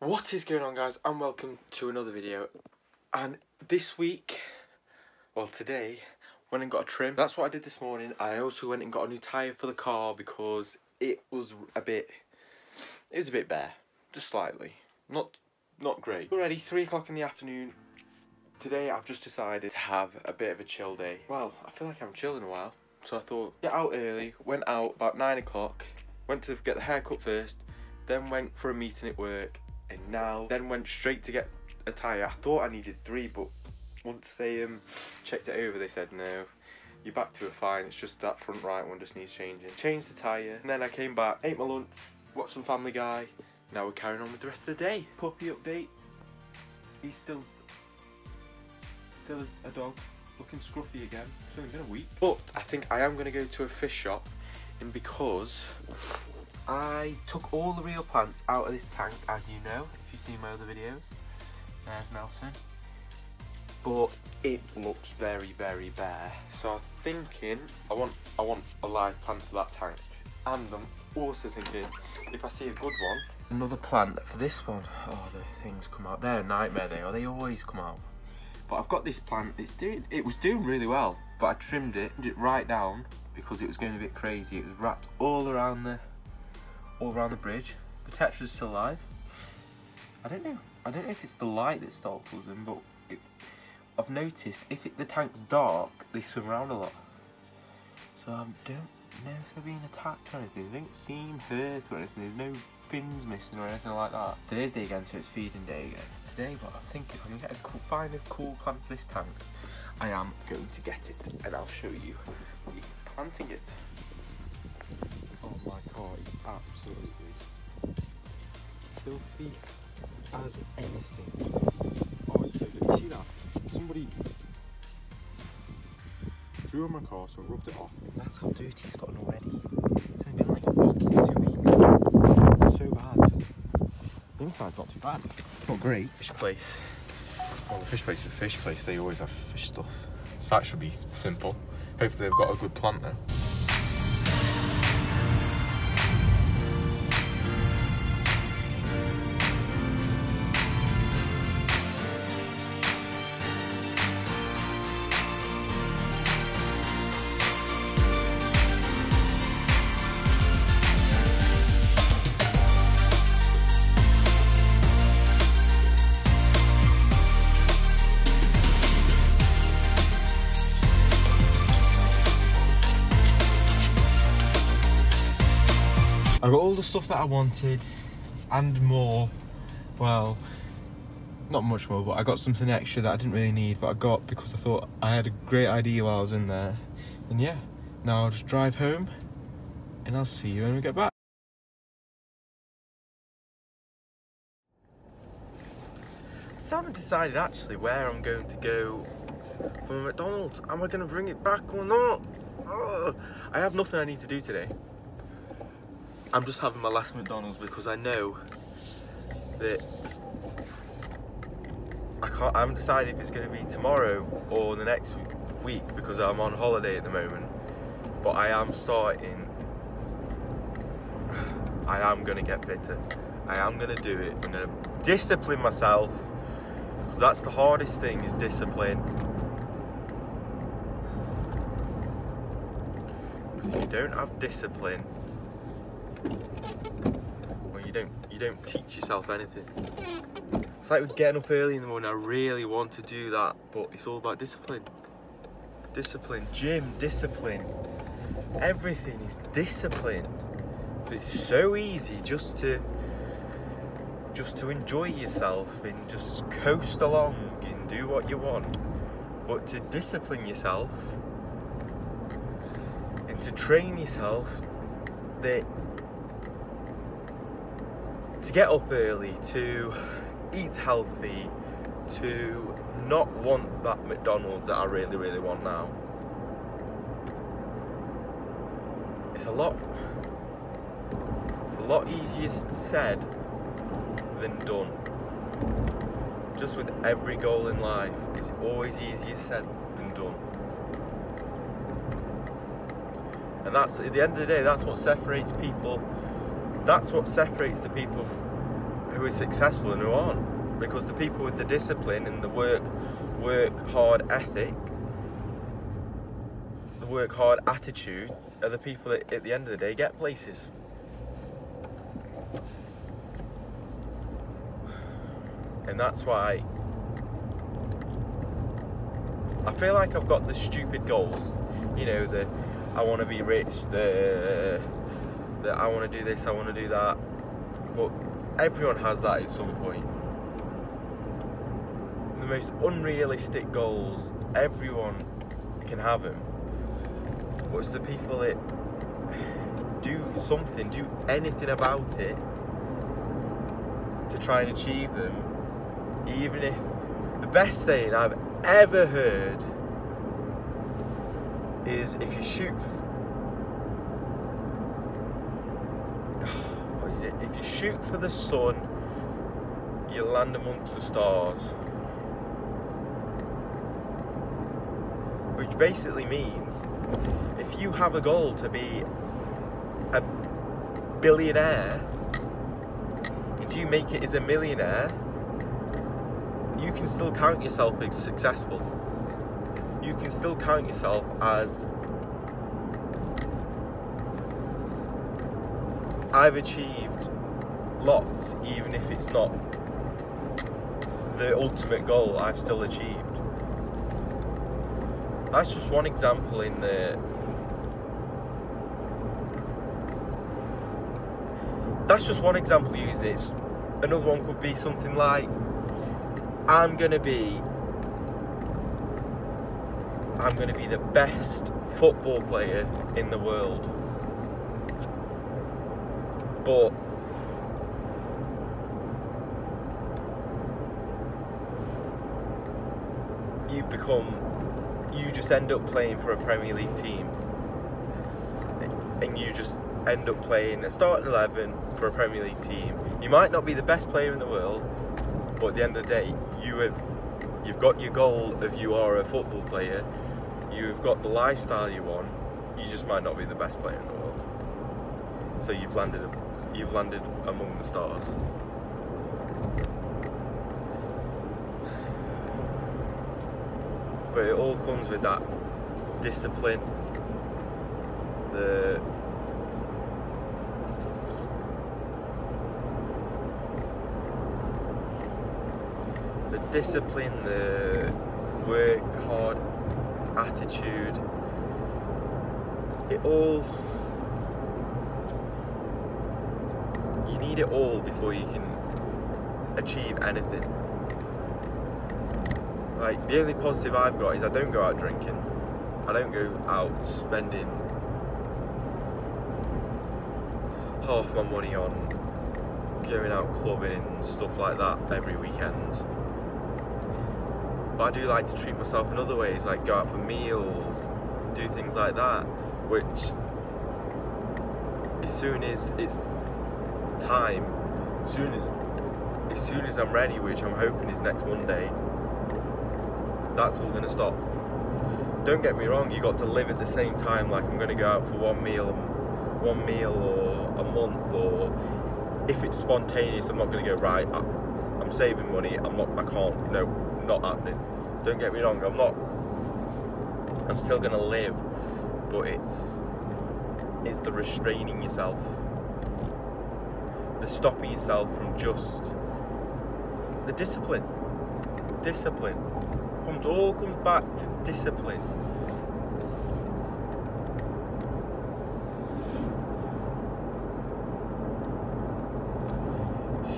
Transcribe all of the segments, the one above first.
What is going on guys and welcome to another video and this week, well today, went and got a trim. That's what I did this morning. I also went and got a new tyre for the car because it was a bit, it was a bit bare, just slightly, not not great. Already 3 o'clock in the afternoon, today I've just decided to have a bit of a chill day. Well, I feel like I haven't chilled in a while, so I thought get out early, went out about 9 o'clock, went to get the haircut first, then went for a meeting at work, and now then went straight to get a tyre. I thought I needed three, but once they um checked it over, they said no. You're back to a fine. It's just that front right one just needs changing. Changed the tyre, and then I came back, ate my lunch, watched some Family Guy. Now we're carrying on with the rest of the day. Puppy update. He's still still a dog, looking scruffy again. It's only been a week. But I think I am going to go to a fish shop, and because I took all the real plants out of this tank, as you know, if you've seen my other videos. There's Nelson. But it looks very, very bare. So I'm thinking I want I want a live plant for that tank. And I'm also thinking if I see a good one, another plant for this one. Oh, the things come out. They're a nightmare. They are. They always come out. But I've got this plant. It's doing. It was doing really well, but I trimmed it, trimmed it right down because it was going a bit crazy. It was wrapped all around the all around the bridge. The Tetra's still alive. I don't know. I don't know if it's the light that startles them, but I've noticed if it, the tank's dark, they swim around a lot. So I don't know if they're being attacked or anything. They don't seem hurt or anything. There's no fins missing or anything like that. Today's day again, so it's feeding day again. Today, but I think if I can get a cool, find a cool plant for this tank, I am going to get it, and I'll show you planting it. My car is absolutely filthy as anything. Oh, it's so good. You see that? Somebody drew on my car, so I rubbed it off. That's how dirty it's gotten already. It's only been like a week, two weeks. So bad. The inside's not too bad. Not great. Fish place. Well, the fish place is a fish place. They always have fish stuff. So that should be simple. Hopefully they've got a good plant there. The stuff that I wanted and more. Well, not much more, but I got something extra that I didn't really need, but I got because I thought I had a great idea while I was in there. And yeah, now I'll just drive home and I'll see you when we get back. So I haven't decided actually where I'm going to go for McDonald's. Am I going to bring it back or not? Ugh. I have nothing I need to do today. I'm just having my last McDonald's because I know that I can't. I haven't decided if it's going to be tomorrow or the next week because I'm on holiday at the moment. But I am starting. I am going to get fitter. I am going to do it. I'm going to discipline myself because that's the hardest thing is discipline. Because if you don't have discipline, you don't you don't teach yourself anything. It's like with getting up early in the morning. I really want to do that, but it's all about discipline. Discipline, gym, discipline. Everything is discipline. But it's so easy just to just to enjoy yourself and just coast along and do what you want. But to discipline yourself and to train yourself that to get up early, to eat healthy, to not want that McDonald's that I really, really want now. It's a lot. It's a lot easier said than done. Just with every goal in life, it's always easier said than done. And that's at the end of the day, that's what separates people. That's what separates the people who are successful and who aren't. Because the people with the discipline and the work work hard ethic, the work hard attitude, are the people that at the end of the day get places. And that's why I feel like I've got the stupid goals, you know, the I want to be rich, the that I want to do this, I want to do that. But everyone has that at some point. The most unrealistic goals, everyone can have them. But it's the people that do something, do anything about it to try and achieve them, even if the best saying I've ever heard is if you shoot what is it if you shoot for the sun you land amongst the stars which basically means if you have a goal to be a billionaire and you make it as a millionaire you can still count yourself as successful. You can still count yourself as I've achieved lots, even if it's not the ultimate goal I've still achieved. That's just one example in the that's just one example using it. Another one could be something like I'm gonna be I'm gonna be the best football player in the world. But you become you just end up playing for a Premier League team and you just end up playing a starting 11 for a Premier League team. You might not be the best player in the world, but at the end of the day, you have you've got your goal of you are a football player. You've got the lifestyle you want. You just might not be the best player in the world. So you've landed you've landed among the stars. But it all comes with that discipline, the discipline, the work hard attitude, it all you need it all before you can achieve anything. Like the only positive I've got is I don't go out drinking. I don't go out spending half my money on going out clubbing and stuff like that every weekend but I do like to treat myself in other ways, like go out for meals, do things like that, which as soon as it's time, as soon as as soon as I'm ready, which I'm hoping is next Monday, that's all gonna stop. Don't get me wrong, you got to live at the same time like I'm gonna go out for one meal one meal or a month or if it's spontaneous I'm not gonna go right I'm saving money I'm not I can't no not happening. Don't get me wrong, I'm not. I'm still gonna live, but it's it's the restraining yourself, the stopping yourself from just the discipline. Discipline comes all comes back to discipline.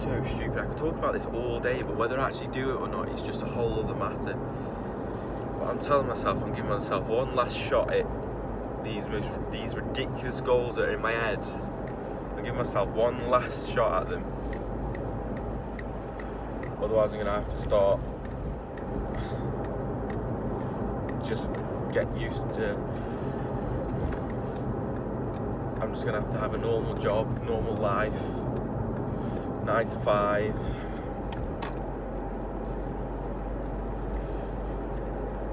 so stupid. I could talk about this all day, but whether I actually do it or not is just a whole other matter. But I'm telling myself, I'm giving myself one last shot at these most these ridiculous goals that are in my head. I'm giving myself one last shot at them. Otherwise, I'm gonna have to start just get used to. I'm just gonna have to have a normal job, normal life nine to five.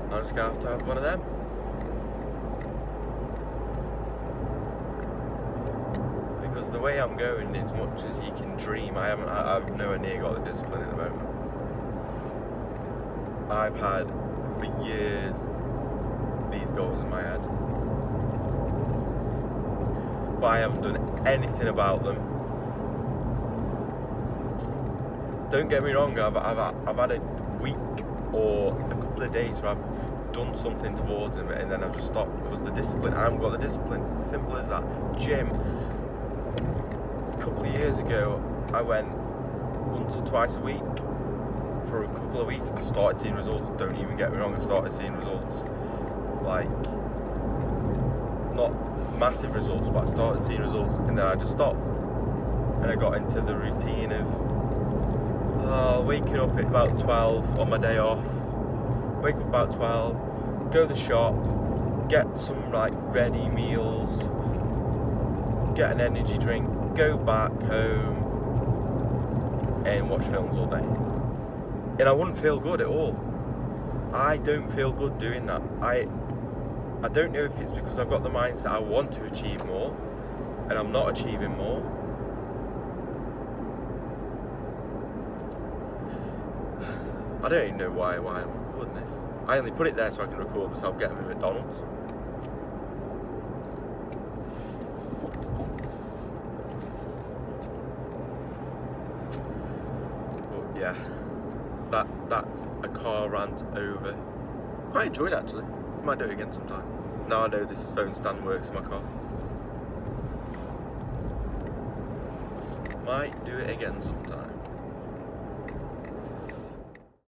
I'm just gonna have to have one of them. Because the way I'm going, as much as you can dream, I haven't. I've nowhere near got the discipline at the moment. I've had for years these goals in my head, but I haven't done anything about them. Don't get me wrong. I've I've I've had a week or a couple of days where I've done something towards him and then I've just stopped because the discipline, I haven't got the discipline. Simple as that. Gym. A couple of years ago, I went once or twice a week for a couple of weeks. I started seeing results. Don't even get me wrong, I started seeing results. Like, not massive results, but I started seeing results and then I just stopped. And I got into the routine of uh, waking up at about 12 on my day off, wake up about 12, go to the shop, get some like ready meals, get an energy drink, go back home and watch films all day. And I wouldn't feel good at all. I don't feel good doing that. I I don't know if it's because I've got the mindset I want to achieve more and I'm not achieving more I don't even know why why I'm recording this. I only put it there so I can record myself getting me McDonald's. But yeah, that that's a car rant over. Quite enjoyed actually. Might do it again sometime. Now I know this phone stand works in my car. Might do it again sometime.